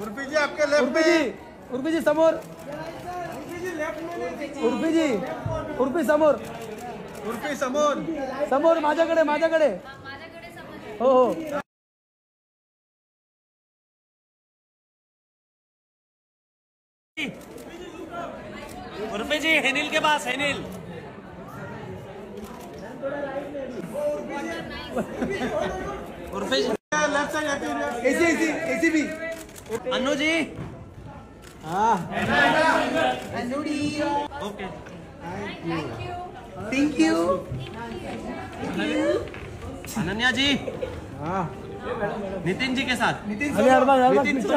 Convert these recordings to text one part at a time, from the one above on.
उर्फी जी आपके लेफ़्ट उर्फी जी उर्फी जी समोर। उर्फी जी उर्फी समोर। उर्फी समोर। समोर माझ्याकडे माझ्याकडे। हो हो। उर्फी जी हेनिल के पास Henil. Urfi ji left side AC AC AC B Annu ji. हाँ। Okay thank you Ananya ji. हाँ। नितिन जी के साथ। अरे अरबाज अरबाज मिस्टर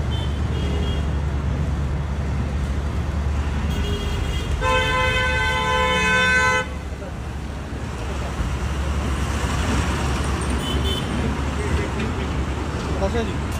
마사지.